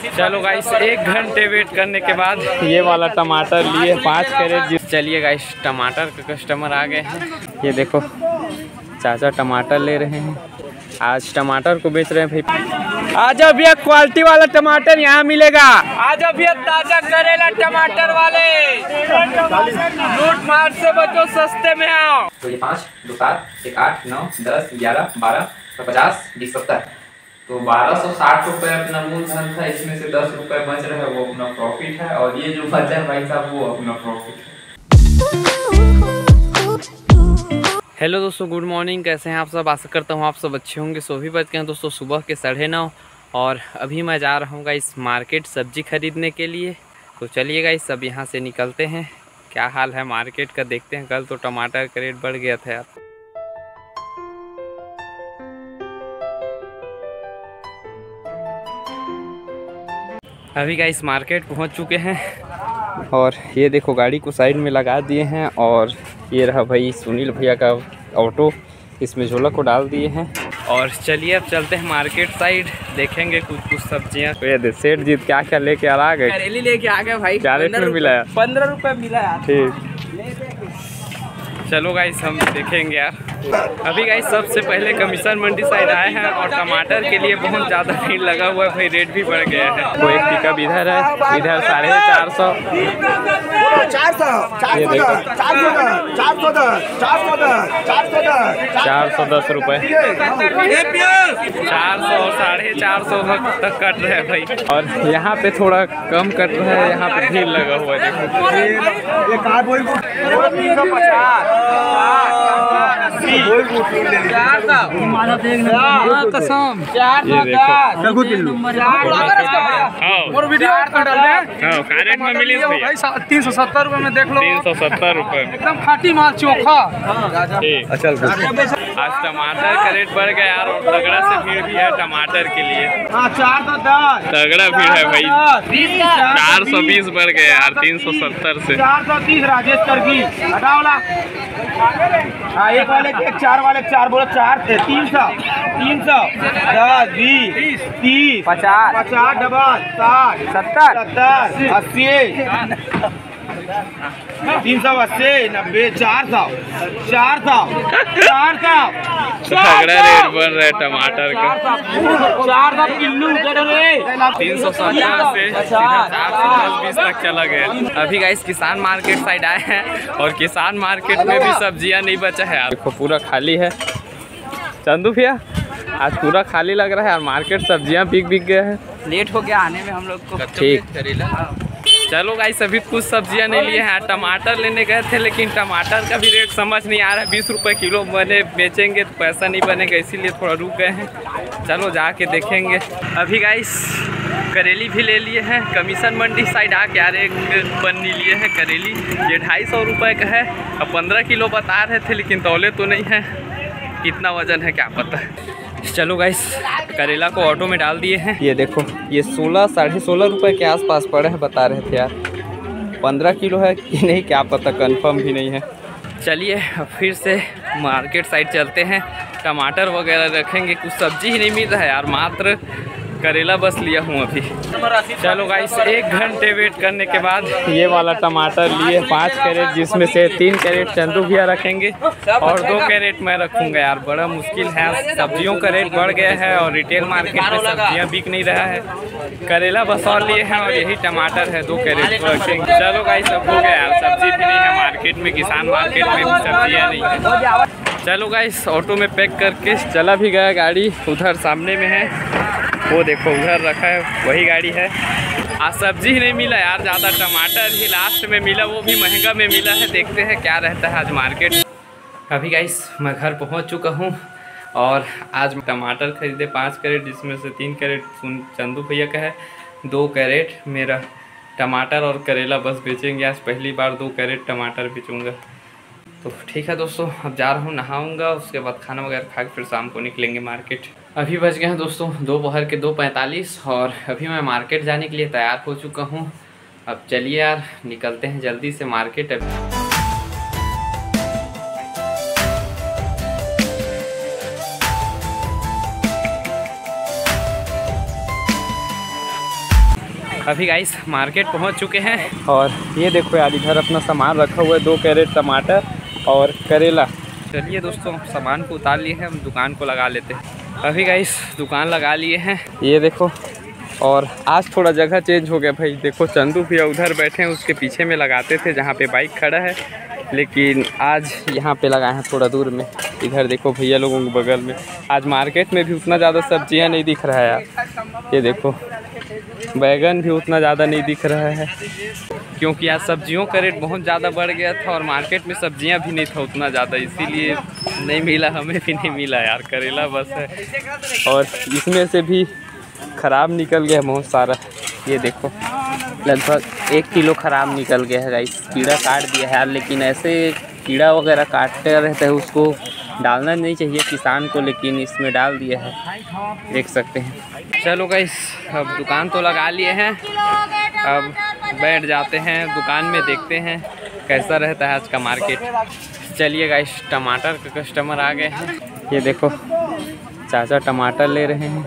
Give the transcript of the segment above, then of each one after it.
चलो गाइस एक घंटे वेट करने के बाद ये वाला टमाटर लिए पाँच कैरेट चलिए गाइस टमाटर के कस्टमर आ गए हैं। ये देखो, चाचा टमाटर ले रहे हैं। आज टमाटर को बेच रहे हैं भाई। आजा भैया क्वालिटी वाला टमाटर यहाँ मिलेगा। आजा भैया ताज़ा करेला टमाटर वाले। लूट मार से बचो, सस्ते में आओ। तो ये पाँच, दो सात, एक आठ, नौ, दस, ग्यारह, बारह, पचास, बीस, सत्तर। तो बारह सौ साठ रुपये अपना मूलधन था, इसमें से दस रुपये बच रहे वो अपना प्रॉफिट है, और ये जो बचा भाई साहब, वो अपना प्रॉफिट है। हेलो दोस्तों गुड मॉर्निंग कैसे हैं आप सब? आशा करता हूँ आप सब अच्छे होंगे, सो भी बज गए हैं दोस्तों, सुबह के साढ़े नौ। और अभी मैं जा रहा हूँ इस मार्केट सब्ज़ी खरीदने के लिए। तो चलिएगा इस सब यहाँ से निकलते हैं। क्या हाल है मार्केट का, देखते हैं। कल तो टमाटर का रेट बढ़ गया था यार। अभी का इस मार्केट पहुँच चुके हैं। और ये देखो गाड़ी को साइड में लगा दिए हैं और ये रहा भाई सुनील भैया का ऑटो इसमें झोला को डाल दिए हैं। और चलिए अब चलते हैं मार्केट साइड देखेंगे कुछ कुछ सब्ज़ियाँ। तो सेठ जीत क्या क्या लेके आ गए करेली लेके आ गए भाई। क्या रेट में मिला पंद्रह रुपए मिला ठीक। चलो गाइस हम देखेंगे यार। अभी गाइस सबसे पहले कमीशन मंडी साइड आए हैं और टमाटर के लिए बहुत ज़्यादा भीड़ लगा हुआ है भाई रेट भी बढ़ गया है। तो एक पिकअप इधर है इधर साढ़े चार सौ। चार सौ चार सौ दस चार सौ चार सौ चार सौ चार सौ दस चार सौ दस रुपये चार सौ साढ़े चार सौ तक कट रहे हैं भाई। और यहाँ पे थोड़ा कम कट रहा है यहाँ पे भीड़ लगा हुआ है देखो। कार सौ कसम ये देखो रघु टिल्लू हाँ वीडियो कर डाल दे हाँ क्या रेट में मिली भैया तीन सौ सत्तर रुपए में देख लो। तीन सौ सत्तर रुपये में। एकदम खाटी माल चोखा। चल आज टमाटर का रेट बढ़ गया यार और तगड़ा से भीड़ भी है टमाटर के लिए। हाँ चार सौ दस। तगड़ा भीड़ है भाई। चार सौ बीस बढ़ गया यार तीन सौ सत्तर से। चार सौ तीस राजेश करगी। हटाओ हाँ एक वाले के एक चार वाले चार बोलो चार थे तीन सौ तीन सौ दस बीस तीस पचास पचास डबल साठ सत्तर सत्तर अस्सी तीन सौ अस्सी नब्बे चार सौ चार सौ चार सौ। तगड़ा रेट बढ़ रहा है टमाटर का। चार सौ किलो तीन सौ सत्तर से चार सौ दस बीस तक चला गया। अभी गाइस किसान मार्केट साइड आए हैं और किसान मार्केट में भी सब्ज़ियाँ नहीं बचा है। यार देखो पूरा खाली है। चंदू भैया आज पूरा खाली लग रहा है और मार्केट सब्ज़ियाँ बिक बिक गए हैं। लेट हो गया आने में हम लोग को ठीक। चलो गाइस अभी कुछ सब्ज़ियाँ नहीं लिए हैं, टमाटर लेने गए थे, लेकिन टमाटर का भी रेट समझ नहीं आ रहा है। बीस रुपये किलो बने, बेचेंगे तो पैसा नहीं बनेगा, इसीलिए थोड़ा रुक गए हैं। चलो जाके देखेंगे। अभी गाइस करेली भी ले लिए हैं, कमीशन मंडी साइड आके यार एक पन्नी लिए हैं करेली। ये ढाई सौ रुपये का है, अब पंद्रह किलो बता रहे थे, लेकिन तौले तो नहीं है। कितना वज़न है क्या पता? चलो गाइस करेला को ऑटो में डाल दिए हैं। ये देखो ये सोलह साढ़े सोलह रुपये के आसपास पड़े हैं बता रहे थे यार। पंद्रह किलो है कि नहीं क्या पता कंफर्म भी नहीं है। चलिए अब फिर से मार्केट साइड चलते हैं। टमाटर वगैरह रखेंगे कुछ सब्ज़ी ही नहीं मिल रहा है यार मात्र करेला बस लिया हूँ अभी। चलो गाइस एक घंटे वेट करने के बाद ये वाला टमाटर लिए पाँच कैरेट, जिसमें से तीन कैरेट चंदू भैया रखेंगे और दो कैरेट मैं रखूँगा यार। बड़ा मुश्किल है। सब्जियों का रेट बढ़ गया है और रिटेल मार्केट में सब्ज़ियाँ बिक नहीं रहा है। करेला बस और लिए हैं और यही टमाटर है, दो कैरेट रखेंगे। चलो गाइस सब हो गया यार। सब्ज़ी भी नहीं है मार्केट में, किसान मार्केट में भी सब्ज़ियाँ नहीं है। चलो गाइस ऑटो में पैक करके चला भी गया गाड़ी। उधर सामने में है। वो देखो, उधर रखा है, वही गाड़ी है। आज सब्ज़ी ही नहीं मिला यार, ज़्यादा टमाटर ही लास्ट में मिला, वो भी महँगा में मिला है। देखते हैं क्या रहता है आज मार्केट अभी गाइस मैं घर पहुँच चुका हूँ और आज टमाटर खरीदे, पाँच कैरेट, जिसमें से तीन कैरेट चंदू भैया का है, दो कैरेट मेरा टमाटर और करेला बस बेचेंगे। आज पहली बार दो कैरेट टमाटर बेचूँगा। तो ठीक है दोस्तों, अब जा रहा हूँ, नहाऊँगा, उसके बाद खाना वगैरह खा के फिर शाम को निकलेंगे मार्केट अभी बज गए हैं दोस्तों दोपहर के दो पैंतालीस और अभी मैं मार्केट जाने के लिए तैयार हो चुका हूँ। अब चलिए यार, निकलते हैं जल्दी से मार्केट अभी। अभी गाइस मार्केट पहुँच चुके हैं और ये देखो यार, इधर अपना सामान रखा हुआ है, दो कैरेट टमाटर और करेला। चलिए दोस्तों, सामान को उतार लिए हैं, हम दुकान को लगा लेते हैं। अभी गाइस दुकान लगा लिए हैं। ये देखो, और आज थोड़ा जगह चेंज हो गया भाई। देखो, चंदू भैया उधर बैठे हैं, उसके पीछे में लगाते थे, जहाँ पे बाइक खड़ा है। लेकिन आज यहाँ पे लगाए हैं थोड़ा दूर में। इधर देखो, भैया लोगों के बगल में। आज मार्केट में भी उतना ज़्यादा सब्ज़ियाँ नहीं दिख रहा है यार। ये देखो बैगन भी उतना ज़्यादा नहीं दिख रहा है, क्योंकि आज सब्जियों का रेट बहुत ज़्यादा बढ़ गया था और मार्केट में सब्ज़ियाँ भी नहीं था उतना ज़्यादा, इसीलिए नहीं मिला, हमें भी नहीं मिला यार करेला बस है। और इसमें से भी ख़राब निकल गया बहुत सारा, ये देखो, लगभग एक किलो ख़राब निकल गया है गाइस कीड़ा काट दिया है लेकिन ऐसे कीड़ा वगैरह काटते रहते हैं उसको डालना नहीं चाहिए, किसान को लेकिन इसमें डाल दिया है। देख सकते हैं। चलो गाइस अब दुकान तो लगा लिए हैं। अब बैठ जाते हैं, दुकान में देखते हैं कैसा रहता है आज का मार्केट चलिए गाइस टमाटर के कस्टमर आ गए हैं। ये देखो, चाचा टमाटर ले रहे हैं।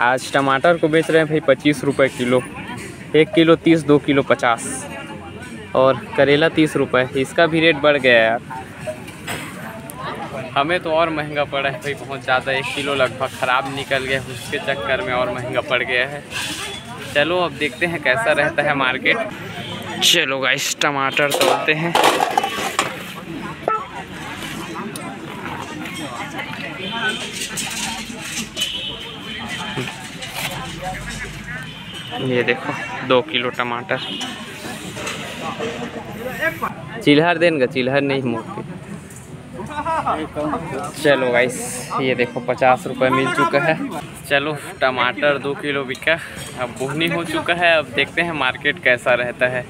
आज टमाटर को बेच रहे हैं भाई पच्चीस रुपये किलो। एक किलो तीस, दो किलो पचास। और करेला तीस रुपये इसका भी रेट बढ़ गया है यार। हमें तो और महँगा पड़ा है, भाई बहुत ज़्यादा। एक किलो लगभग ख़राब निकल गया, उसके चक्कर में और महँगा पड़ गया है। चलो, अब देखते हैं कैसा रहता है मार्केट। चलो गाइस टमाटर तोड़ते हैं। ये देखो, दो किलो टमाटर। चिल्हर देन देंगे, चिल्हर नहीं मोती चलो गाइस ये देखो पचास रुपये मिल चुका है। चलो, टमाटर दो किलो बिका। अब बुहनी हो चुका है, अब देखते हैं मार्केट कैसा रहता है।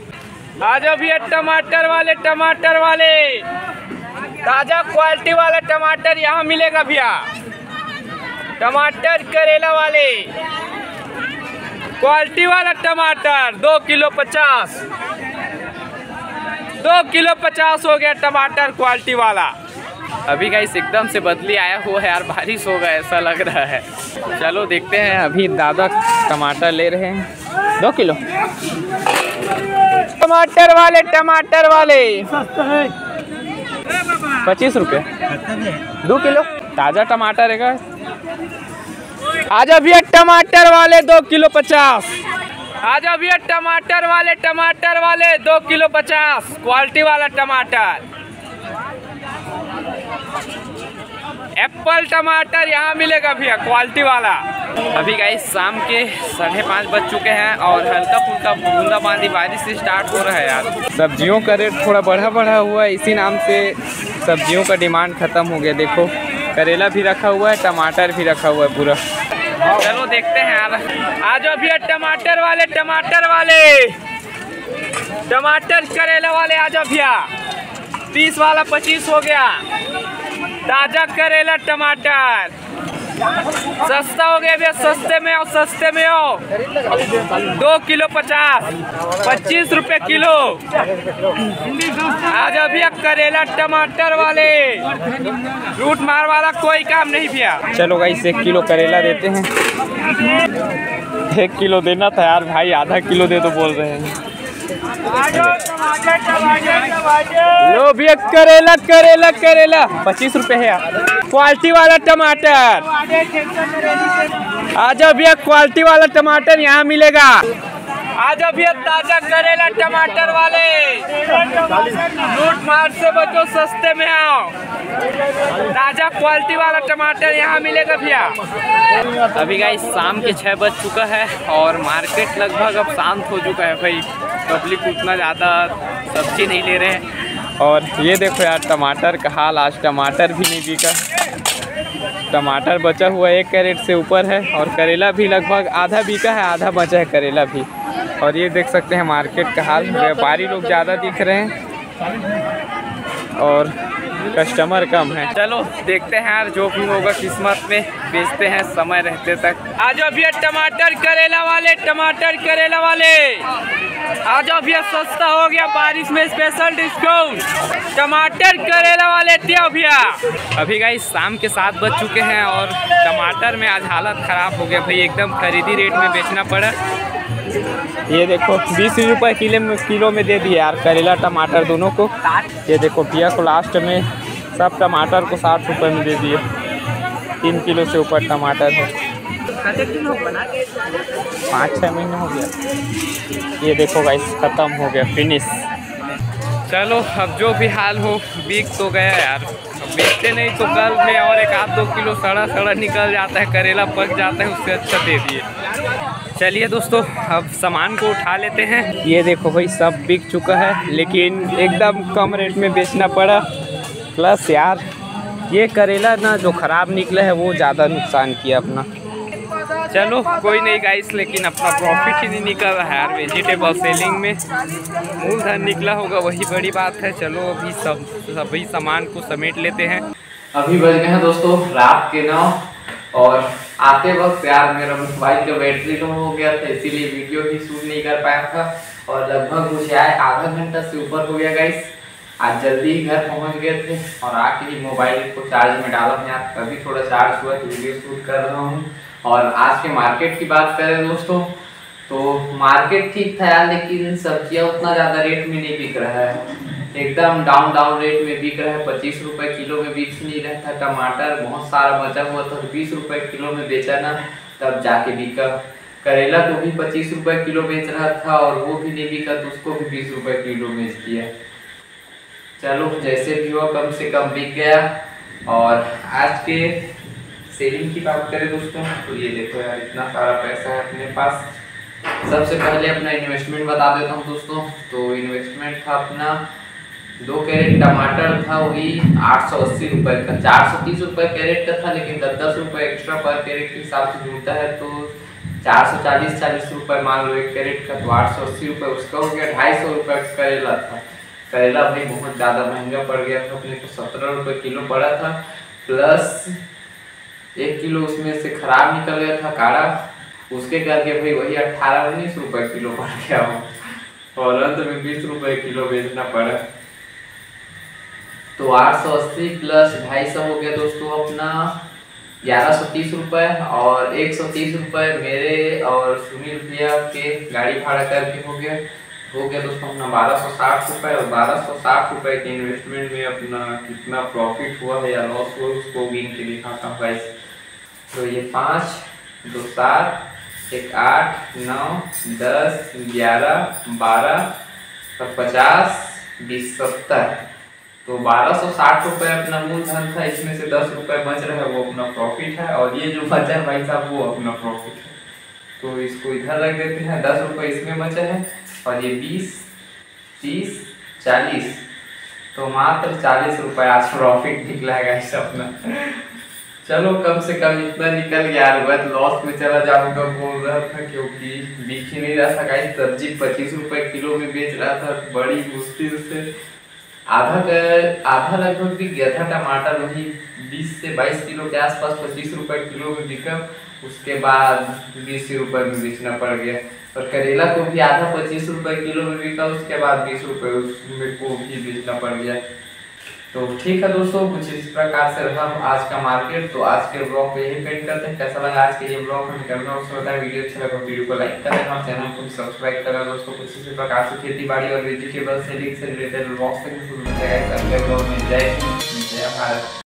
आ जाओ भैया टमाटर वाले टमाटर वाले। ताज़ा क्वालिटी वाला टमाटर यहाँ मिलेगा भैया। टमाटर करेला वाले। क्वालिटी वाला टमाटर, दो किलो पचास। दो किलो पचास हो गया टमाटर क्वालिटी वाला। अभी गाइस एकदम से बदली आया हुआ है यार, बारिश होगा ऐसा लग रहा है। चलो देखते हैं, अभी दादा टमाटर ले रहे हैं। दो किलो। टमाटर वाले टमाटर वाले। पच्चीस रुपये दो किलो। ताज़ा टमाटर है आजा भैया टमाटर वाले, दो किलो पचास। आजा भैया टमाटर वाले टमाटर वाले, दो किलो पचास। क्वालिटी वाला टमाटर। एप्पल, टमाटर यहाँ मिलेगा भैया, क्वालिटी वाला। अभी गाइस शाम के साढ़े पाँच बज चुके हैं और हल्का फुल्का बूंदा बांदी बारिश से स्टार्ट हो रहा है यार। सब्जियों का रेट थोड़ा बढ़ा बढ़ा हुआ है, इसी नाम से सब्जियों का डिमांड ख़त्म हो गया, देखो। करेला भी रखा हुआ है, टमाटर भी रखा हुआ है पूरा। चलो देखते हैं यार। आ जाओ भैया, टमाटर वाले टमाटर वाले। टमाटर, करेला वाले, आ जाओ भैया। तीस वाला पच्चीस हो गया। ताज़ा करेला टमाटर। सस्ता हो गया भैया, सस्ते में आओ, सस्ते में आओ। दो किलो पचास, पच्चीस रुपए किलो। आज अभी करेला टमाटर वाले। रूट मार वाला कोई काम नहीं भैया। चलो भाई एक किलो करेला देते हैं। एक किलो देना था यार, भाई, आधा किलो दे तो बोल रहे हैं। लो भैया, करेला करेला करेला। पच्चीस रुपए है क्वालिटी वाला टमाटर। आ जाओ भैया, क्वालिटी वाला टमाटर यहाँ मिलेगा। आ अभी ताज़ा करेला टमाटर वाले। लूट मार से बचो, सस्ते में आओ। ताज़ा क्वालिटी वाला टमाटर यहाँ मिलेगा भैया। अभी गाइस शाम के छः बज चुका है और मार्केट लगभग अब शांत हो चुका है भाई। पब्लिक उतना ज़्यादा सब्ज़ी नहीं ले रहे हैं। और ये देखो यार, टमाटर का हाल, आज टमाटर भी नहीं बिका। टमाटर बचा हुआ एक कैरेट से ऊपर है और करेला भी लगभग आधा बिका है, आधा बचा है करेला भी। और ये देख सकते हैं मार्केट का हाल। व्यापारी लोग ज़्यादा दिख रहे हैं और कस्टमर कम है। चलो देखते हैं यार जो भी होगा किस्मत में। बेचते हैं समय रहते तक। आ जाओ भैया टमाटर करेला वाले टमाटर करेला वाले। आ जाओ भैया सस्ता हो गया बारिश में स्पेशल डिस्काउंट टमाटर करेला वाले दिया भैया। अभी गाइस शाम के सात बज चुके हैं और टमाटर में आज हालत ख़राब हो गया। भाई एकदम खरीदी रेट में बेचना पड़ा। ये देखो, बीस रुपए किलो में किलो में दे दिए यार, करेला, टमाटर दोनों को। ये देखो, भैया को लास्ट में सब टमाटर को साठ रुपए में दे दिए। तीन किलो से ऊपर टमाटर है। पाँच छः महीने हो गया। ये देखो गाइस ख़त्म हो गया फिनिश चलो, अब जो भी हाल हो, बिक तो गया यार। बेचते नहीं तो कल में और एक आध दो किलो सड़ा सड़ा निकल जाता है, करेला पक जाता है, उससे अच्छा दे दिए। चलिए दोस्तों, अब सामान को उठा लेते हैं। ये देखो भाई, सब बिक चुका है, लेकिन एकदम कम रेट में बेचना पड़ा। प्लस यार, ये करेला ना जो ख़राब निकला है, वो ज़्यादा नुकसान किया अपना। चलो, कोई नहीं गाइस लेकिन अपना प्रॉफिट ही नहीं निकल रहा है यार वेजिटेबल सेलिंग में। मूलधन निकला होगा, वही बड़ी बात है। चलो, अभी सब, सभी सामान को समेट लेते हैं। अभी बज गए हैं दोस्तों, रात के नौ। और आते वक्त यार मेरा मोबाइल का बैटरी लो हो गया था, इसीलिए वीडियो भी शूट नहीं कर पाया था। और लगभग मुझे आए आधा घंटा से ऊपर हो गया गाइस आज जल्दी ही घर पहुँच गए थे और आके ही मोबाइल को चार्ज में डाला मैं। आज कभी थोड़ा चार्ज हुआ तो वीडियो शूट कर रहा हूँ। और आज के मार्केट की बात करें दोस्तों तो मार्केट ठीक था यार, लेकिन सब्ज़ियाँ उतना ज़्यादा रेट में नहीं बिक रहा है। एकदम डाउन डाउन रेट में बिक रहा है, पच्चीस रुपए किलो में बिक नहीं रहा था, टमाटर बहुत सारा बचा हुआ था बीस रुपए किलो में बेचा ना तब जाके बिका। करेला को भी पच्चीस रुपए किलो बेच रहा था, और वो भी नहीं बिका तो उसको भी बीस रुपए किलो बेच दिया। चलो, जैसे भी हो कम से कम बिक गया। और आज के सेविंग की बात करें दोस्तों तो ये देखो यार, इतना सारा पैसा है अपने पास। सबसे पहले अपना इन्वेस्टमेंट बता देता हूँ दोस्तों तो इन्वेस्टमेंट था अपना दो कैरेट टमाटर था, वही आठ सौ अस्सी रुपये का, चार सौ तीस रुपये कैरेट का था, लेकिन दस दस रुपये एक्स्ट्रा पर कैरेट के हिसाब से जुड़ता है तो चार सौ चालीस चालीस रुपये मान लो एक कैरेट का तो आठ सौ अस्सी रुपये उसका हो गया, ढाई सौ रुपये करेला था। करेला भाई बहुत ज़्यादा महँगा पड़ गया था अपने को सत्रह रुपये किलो पड़ा था, प्लस एक किलो उसमें से खराब निकल गया था काड़ा उसके करके भाई वही अट्ठारह, उन्नीस रुपए किलो पड़ गया हो, और अंत में बीस रुपए किलो बेचना पड़ा। तो आठ सौ अस्सी प्लस ढाई सौ हो गया दोस्तों अपना ग्यारह सौ तीस रुपये और एक सौ तीस रुपये मेरे और सुनील भैया के गाड़ी भाड़ा करके हो गया। हो गया दोस्तों अपना बारह सौ साठ रुपये और बारह सौ साठ रुपये के इन्वेस्टमेंट में अपना कितना प्रॉफिट हुआ है या लॉस हुआ उसको गिन के दिखाता हूँ गाइस तो ये पाँच, दो सात, एक आठ, नौ, दस, ग्यारह, बारह पचास, बीस, सत्तर। तो बारह सौ साठ रुपये अपना मूलधन था, इसमें से दस रुपये बच रहा है, वो अपना प्रॉफिट है, और ये जो बचा है भाई साहब, वो अपना प्रॉफिट है। तो इसको इधर रख देते हैं, दस रुपये इसमें बचे हैं, और ये बीस, तीस, चालीस तो मात्र चालीस रुपये आज प्रॉफिट निकला है गाइस अपना। चलो कम से कम इतना निकल गया वह लॉस में चला जाऊँगा बोल रहा था क्योंकि बिक ही नहीं रहा था गाइस सब्ज़ी पच्चीस रुपए किलो में बेच रहा था, बड़ी मुश्किल से। आधा का आधा लगभग बिक गया था टमाटर, वही बीस से बाईस किलो के आसपास, पच्चीस रुपए किलो में बिका। उसके बाद बीस रुपए में बेचना पड़ गया। और करेला को भी आधा पच्चीस रुपए किलो में बिका, उसके बाद बीस रुपए उसमें को भी बेचना पड़ गया। तो ठीक है दोस्तों, कुछ इस प्रकार से रहा आज का मार्केट तो आज के ब्लॉग पे यही पेंट करते हैं। कैसा लगा आज के ये ब्लॉग हमें करना उससे बताएँ। वीडियो अच्छा लगा वीडियो को लाइक करें और चैनल को सब्सक्राइब करें दोस्तों, कुछ इसी प्रकार से खेती बाड़ी और वेजिटेबल से रिलेटेड ब्लॉग से जय भारत।